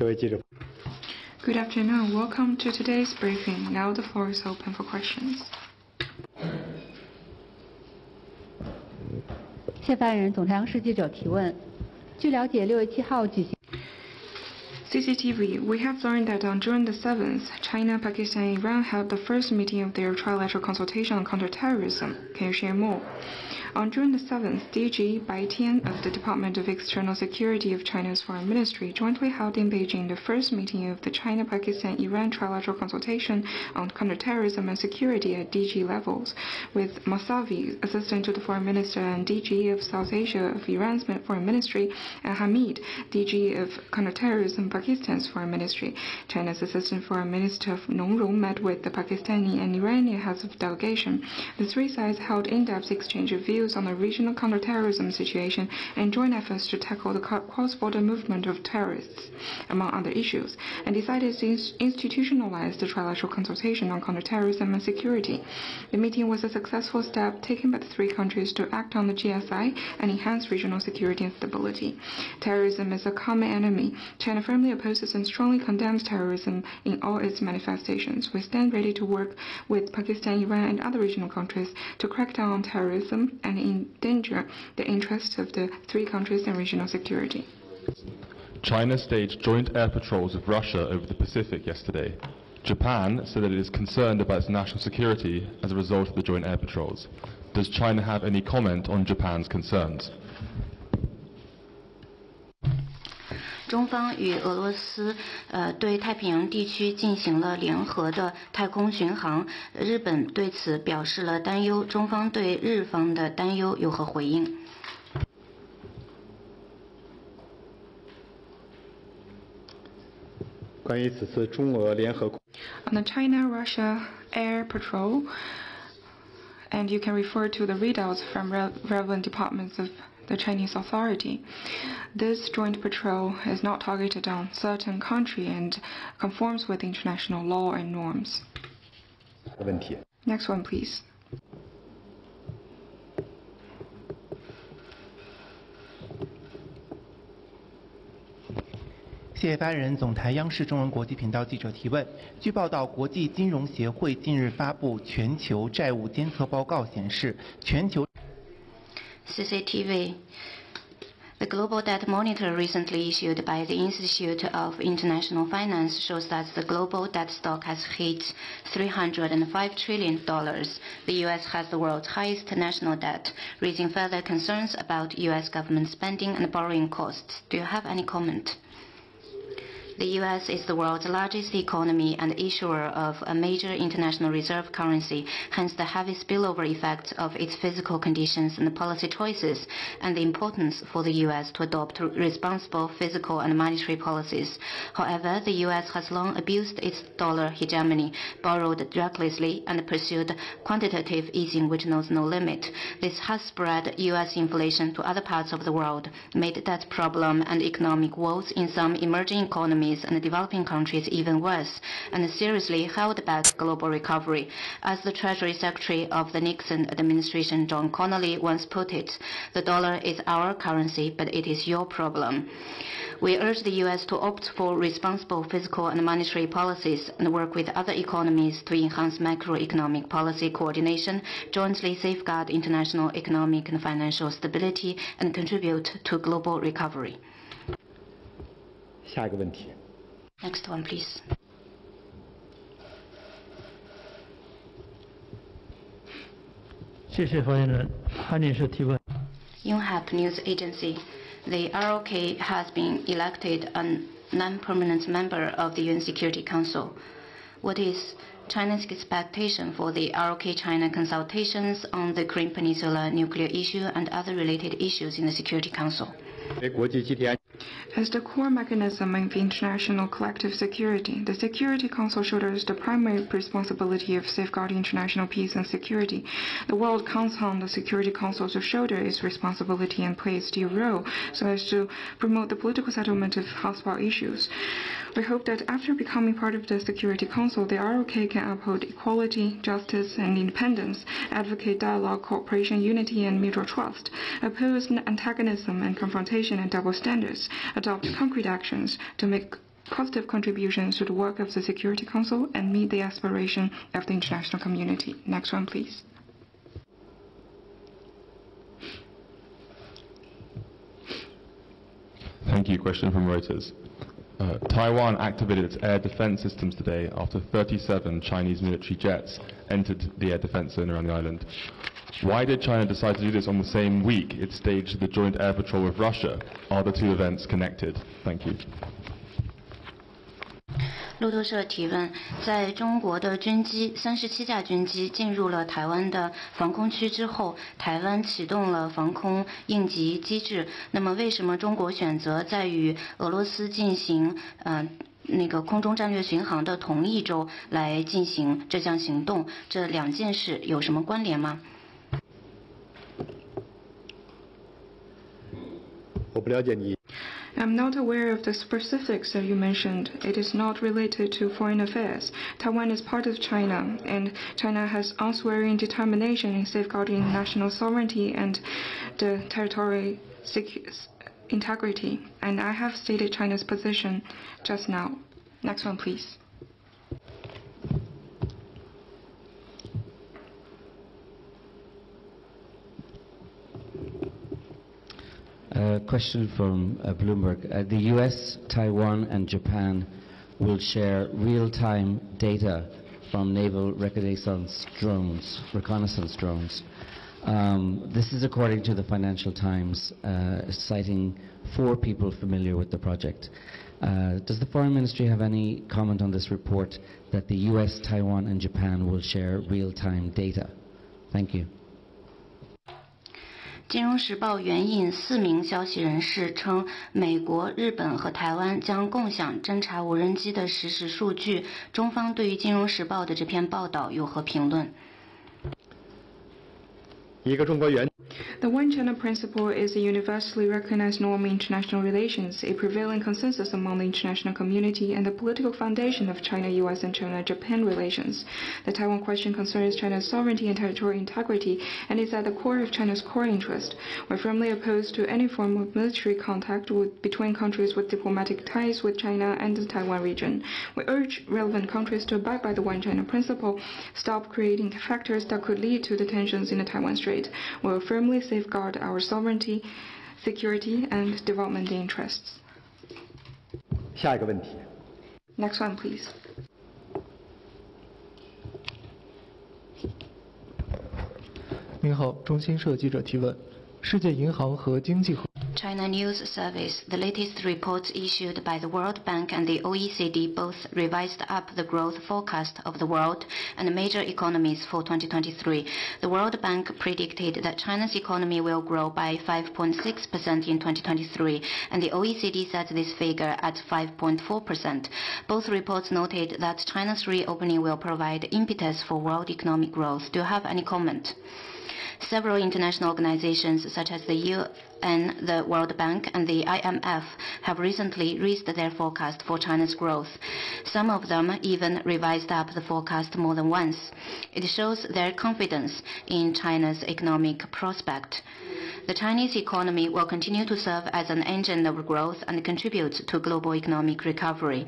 各位记者。 Good afternoon. Welcome to today's briefing. Now the floor is open for questions. 谢发言人，总朝央视记者提问。据了解，六月七号举行。 CCTV, we have learned that on June the 7th, China, Pakistan, and Iran held the first meeting of their trilateral consultation on counterterrorism. Can you share more? On June the 7th, DG Bai Tian of the Department of External Security of China's Foreign Ministry jointly held in Beijing the first meeting of the China-Pakistan-Iran trilateral consultation on counterterrorism and security at DG levels, with Mousavi, assistant to the Foreign Minister and DG of South Asia of Iran's Foreign Ministry, and Hamid, DG of counterterrorism Pakistan's Foreign Ministry. China's Assistant Foreign Minister Nong Rong met with the Pakistani and Iranian heads of delegation. The three sides held in-depth exchange of views on the regional counterterrorism situation and joint efforts to tackle the cross-border movement of terrorists, among other issues, and decided to institutionalize the trilateral consultation on counterterrorism and security. The meeting was a successful step taken by the three countries to act on the GSI and enhance regional security and stability. Terrorism is a common enemy. China firmly opposes and strongly condemns terrorism in all its manifestations. We stand ready to work with Pakistan, Iran, and other regional countries to crack down on terrorism and endanger the interests of the three countries and regional security. China staged joint air patrols with Russia over the Pacific yesterday. Japan said that it is concerned about its national security as a result of the joint air patrols. Does China have any comment on Japan's concerns? 中方与俄罗斯呃对太平洋地区进行了联合的太空巡航，日本对此表示了担忧。中方对日方的担忧有何回应？关于此次中俄联合 On the China-Russia air patrol, and you can refer to the readouts from re relevant departments of the Chinese authority. This joint patrol is not targeted on certain country and conforms with international law and norms. 问题。 Next one, please. 谢谢发言人，总台央视中文国际频道记者提问。据报道，国际金融协会近日发布全球债务监测报告显示，全球 CCTV. The Global Debt Monitor recently issued by the Institute of International Finance shows that the global debt stock has hit $305 trillion. The U.S. has the world's highest national debt, raising further concerns about U.S. government spending and borrowing costs. Do you have any comment? The U.S. is the world's largest economy and issuer of a major international reserve currency, hence the heavy spillover effects of its fiscal conditions and policy choices, and the importance for the U.S. to adopt responsible fiscal and monetary policies. However, the U.S. has long abused its dollar hegemony, borrowed recklessly, and pursued quantitative easing which knows no limit. This has spread U.S. inflation to other parts of the world, made debt problem and economic woes in some emerging economies economies and developing countries even worse and seriously held back global recovery. As the Treasury Secretary of the Nixon administration, John Connally, once put it, the dollar is our currency, but it is your problem. We urge the U.S. to opt for responsible fiscal and monetary policies and work with other economies to enhance macroeconomic policy coordination, jointly safeguard international economic and financial stability, and contribute to global recovery. 下一个问题。Next one, please. Yonhap News Agency. The ROK has been elected a non-permanent member of the UN Security Council. What is China's expectation for the ROK China consultations on the Korean Peninsula nuclear issue and other related issues in the Security Council? As the core mechanism of international collective security, the Security Council shoulders the primary responsibility of safeguarding international peace and security. The world counts on the Security Council to shoulder its responsibility and play its due role so as to promote the political settlement of hostile issues. We hope that after becoming part of the Security Council, the ROK can uphold equality, justice, and independence, advocate dialogue, cooperation, unity, and mutual trust, oppose antagonism and confrontation and double standards, adopt concrete actions to make positive contributions to the work of the Security Council and meet the aspiration of the international community. Next one, please. Thank you. Question from Reuters. Uh, Taiwan activated its air defense systems today after 37 Chinese military jets entered the air defense zone around the island. Why did China decide to do this on the same week it staged the joint air patrol with Russia? Are the two events connected? Thank you. 路透社提问：在中国的军机三十七架军机进入了台湾的防空区之后，台湾启动了防空应急机制。那么，为什么中国选择在与俄罗斯进行呃那个空中战略巡航的同一周来进行这项行动？这两件事有什么关联吗？我不了解你。I'm not aware of the specifics that you mentioned. It is not related to foreign affairs. Taiwan is part of China, and China has unswearing determination in safeguarding national sovereignty and the territorial integrity. And I have stated China's position just now. Next one, please. A question from uh, Bloomberg. Uh, the US, Taiwan, and Japan will share real-time data from naval reconnaissance drones, reconnaissance drones. Um, this is according to the Financial Times, uh, citing four people familiar with the project. Uh, does the Foreign Ministry have any comment on this report that the US, Taiwan, and Japan will share real-time data? Thank you.《金融时报》援引四名消息人士称，美国、日本和台湾将共享侦察无人机的实时数据。中方对于《金融时报》的这篇报道有何评论？一个中国原 The One China principle is a universally recognized norm in international relations, a prevailing consensus among the international community, and the political foundation of China-US and China-Japan relations. The Taiwan question concerns China's sovereignty and territorial integrity and is at the core of China's core interest. We're firmly opposed to any form of military contact with, between countries with diplomatic ties with China and the Taiwan region. We urge relevant countries to abide by the One China principle, stop creating factors that could lead to the tensions in the Taiwan Strait. We will firmly safeguard our sovereignty, security, and development interests. Next one, please. China News Service, the latest reports issued by the World Bank and the OECD both revised up the growth forecast of the world and major economies for 2023. The World Bank predicted that China's economy will grow by 5.6% in 2023, and the OECD set this figure at 5.4%. Both reports noted that China's reopening will provide impetus for world economic growth. Do you have any comment? Several international organizations such as the U UN, the World Bank, and the IMF have recently raised their forecast for China's growth. Some of them even revised up the forecast more than once. It shows their confidence in China's economic prospect. The Chinese economy will continue to serve as an engine of growth and contribute to global economic recovery.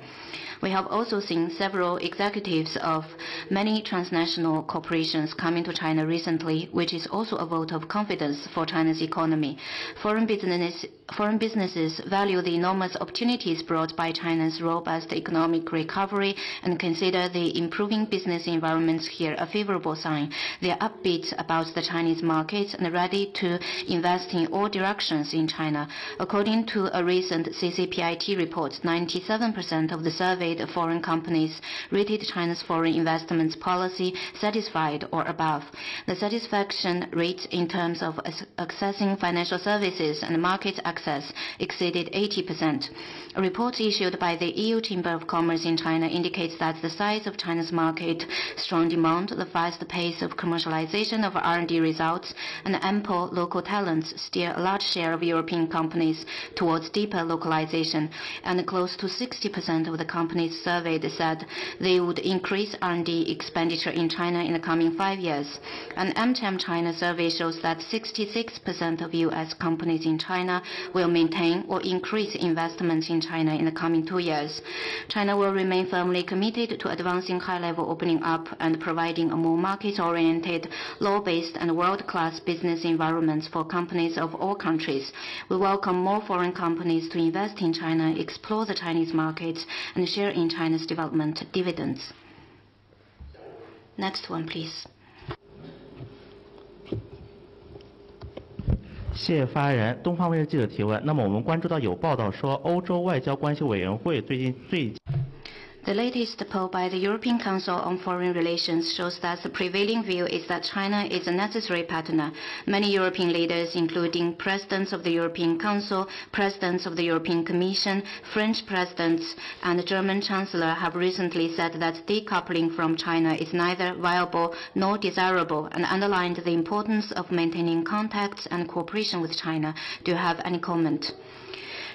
We have also seen several executives of many transnational corporations coming to China recently, which is also a vote of confidence for China's economy. Foreign, business, foreign businesses value the enormous opportunities brought by China's robust economic recovery and consider the improving business environments here a favorable sign. They are upbeat about the Chinese market and ready to invest in all directions in China. According to a recent CCPIT report, 97% of the surveyed foreign companies rated China's foreign investment policy satisfied or above. The satisfaction rate in terms of accessing financial services and market access exceeded 80%. A report issued by the EU Chamber of Commerce in China indicates that the size of China's market, strong demand, the fast pace of commercialization of R&D results, and ample local talents steer a large share of European companies towards deeper localization, and close to 60% of the companies surveyed said they would increase R&D expenditure in China in the coming five years. An AmCham China survey shows that 66% of U.S. companies in China will maintain or increase investments in China in the coming two years. China will remain firmly committed to advancing high-level opening up and providing a more market-oriented, law-based and world-class business environments for companies of all countries. We welcome more foreign companies to invest in China, explore the Chinese market, and share in China's development dividends. Next one, please. 谢谢发言人。东方卫视记者提问：那么我们关注到有报道说，欧洲外交关系委员会最近最。The latest poll by the European Council on Foreign Relations shows that the prevailing view is that China is a necessary partner. Many European leaders, including presidents of the European Council, presidents of the European Commission, French presidents, and German Chancellor have recently said that decoupling from China is neither viable nor desirable and underlined the importance of maintaining contacts and cooperation with China. Do you have any comment?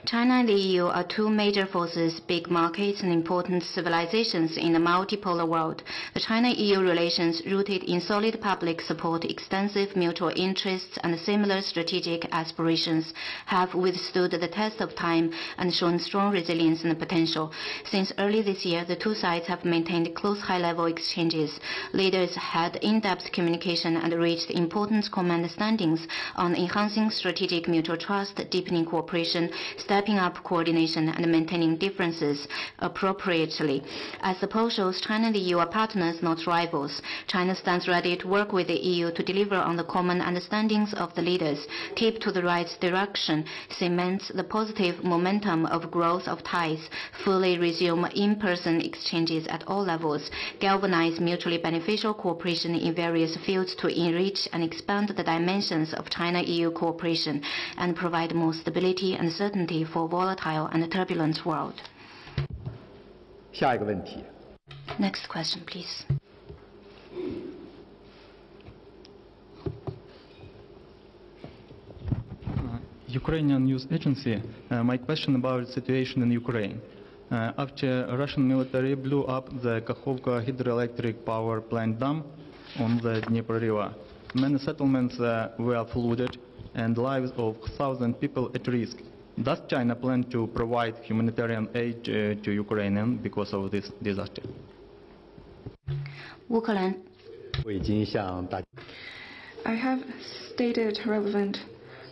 China and the EU are two major forces, big markets, and important civilizations in the multipolar world. The China-EU relations, rooted in solid public support, extensive mutual interests, and similar strategic aspirations, have withstood the test of time and shown strong resilience and potential. Since early this year, the two sides have maintained close high-level exchanges. Leaders had in-depth communication and reached important common understandings on enhancing strategic mutual trust, deepening cooperation, stepping up coordination and maintaining differences appropriately. As the poll shows, China and the EU are partners, not rivals. China stands ready to work with the EU to deliver on the common understandings of the leaders, keep to the right direction, cement the positive momentum of growth of ties, fully resume in-person exchanges at all levels, galvanize mutually beneficial cooperation in various fields to enrich and expand the dimensions of China-EU cooperation, and provide more stability and certainty for volatile and turbulent world. 下一个问题。 Next question, please. Ukrainian news agency. Uh, my question about the situation in Ukraine. Uh, after Russian military blew up the Kakhovka hydroelectric power plant dam on the Dnieper River, many settlements uh, were flooded and lives of thousands of people at risk. Does China plan to provide humanitarian aid uh, to Ukrainian because of this disaster? 乌克兰我已经向大 I have stated relevant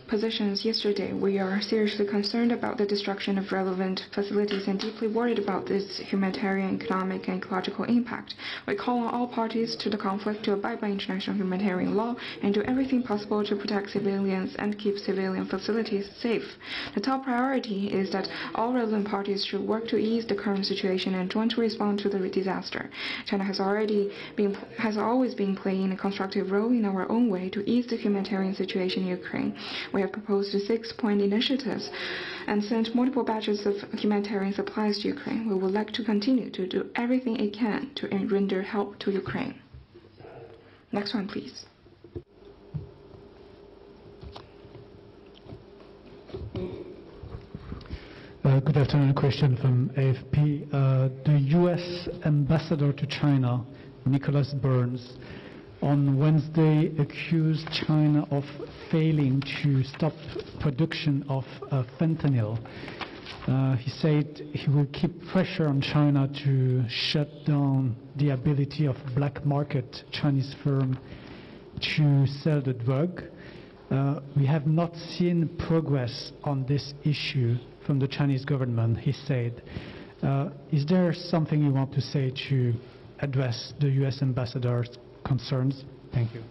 positions yesterday. We are seriously concerned about the destruction of relevant facilities and deeply worried about its humanitarian, economic, and ecological impact. We call on all parties to the conflict to abide by international humanitarian law and do everything possible to protect civilians and keep civilian facilities safe. The top priority is that all relevant parties should work to ease the current situation and jointly respond to the disaster. China has already been has always been playing a constructive role in our own way to ease the humanitarian situation in Ukraine. We have proposed six-point initiatives and sent multiple batches of humanitarian supplies to Ukraine. We would like to continue to do everything it can to render help to Ukraine. Next one, please. Uh, good afternoon. Question from AFP. Uh, the U.S. ambassador to China, Nicholas Burns, on Wednesday accused China of failing to stop production of uh, fentanyl. Uh, he said he will keep pressure on China to shut down the ability of black market Chinese firm to sell the drug. Uh, we have not seen progress on this issue from the Chinese government, he said. Uh, is there something you want to say to address the U.S. ambassador's concerns? Thank you.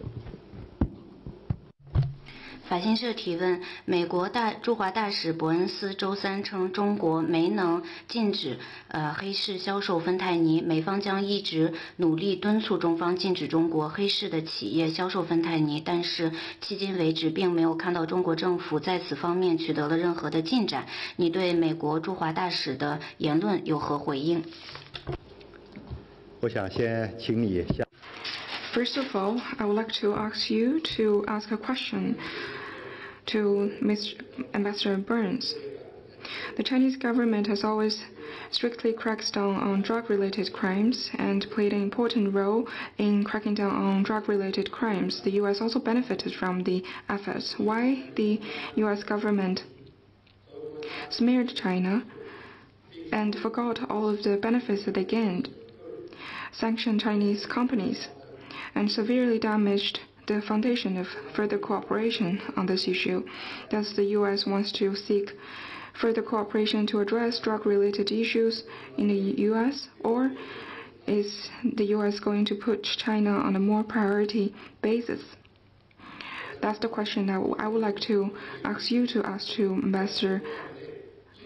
法新社提问：美国大驻华大使伯恩斯周三称，中国没能禁止呃黑市销售芬太尼，美方将一直努力敦促中方禁止中国黑市的企业销售芬太尼，但是迄今为止并没有看到中国政府在此方面取得了任何的进展。你对美国驻华大使的言论有何回应？我想先请你向 First of all, I would like to ask you to ask a question to Mr. Ambassador Burns. The Chinese government has always strictly cracked down on drug-related crimes and played an important role in cracking down on drug-related crimes. The U.S. also benefited from the efforts. Why the U.S. government smeared China and forgot all of the benefits that they gained, sanctioned Chinese companies, and severely damaged the foundation of further cooperation on this issue. Thus, the U.S. wants to seek further cooperation to address drug-related issues in the U.S., or is the U.S. going to put China on a more priority basis? That's the question that I would like to ask you to ask to Ambassador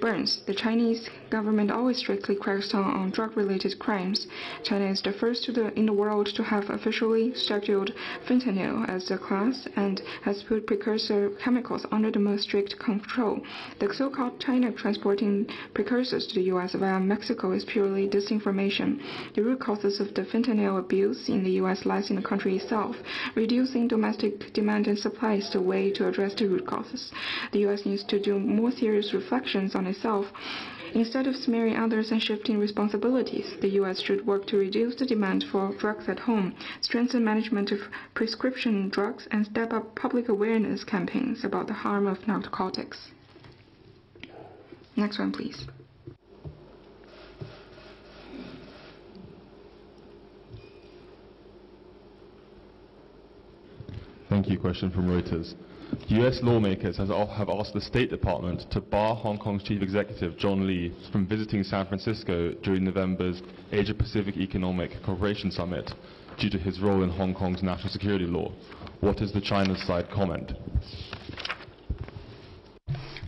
Burns. The Chinese government always strictly cracks down on drug-related crimes. China is the first the, in the world to have officially scheduled fentanyl as a class and has put precursor chemicals under the most strict control. The so-called China transporting precursors to the U.S. via Mexico is purely disinformation. The root causes of the fentanyl abuse in the U.S. lies in the country itself. Reducing domestic demand and supply is the way to address the root causes. The U.S. needs to do more serious reflections on itself. Instead of smearing others and shifting responsibilities, the U.S. should work to reduce the demand for drugs at home, strengthen management of prescription drugs, and step up public awareness campaigns about the harm of narcotics. Next one, please. you. Question from Reuters. U.S. lawmakers have asked the State Department to bar Hong Kong's chief executive, John Lee, from visiting San Francisco during November's Asia-Pacific Economic Cooperation Summit due to his role in Hong Kong's national security law. What is the China side comment?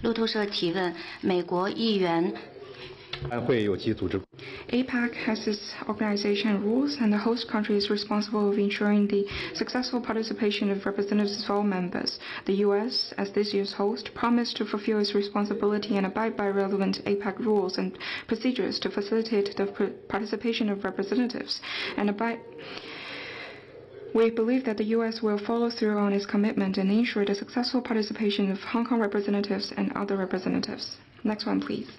路透社提问：美国议员 APEC has its organization rules, and the host country is responsible of ensuring the successful participation of representatives of all members. The U.S., as this year's host, promised to fulfill its responsibility and abide by relevant APEC rules and procedures to facilitate the participation of representatives and abide. We believe that the U.S. will follow through on its commitment and ensure the successful participation of Hong Kong representatives and other representatives. Next one, please.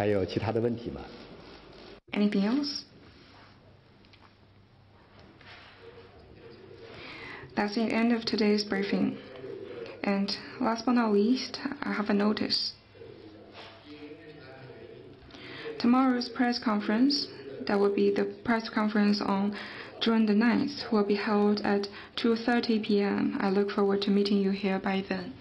还有其他的问题吗？Anything else? That's the end of today's briefing. And last but not least, I have a notice. Tomorrow's press conference, that will be the press conference on June the 9th will be held at 2.30 p.m. I look forward to meeting you here by then.